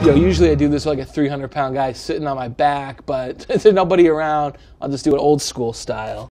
You know, usually I do this like a 300 pound guy sitting on my back, but if there's nobody around, I'll just do it old school style.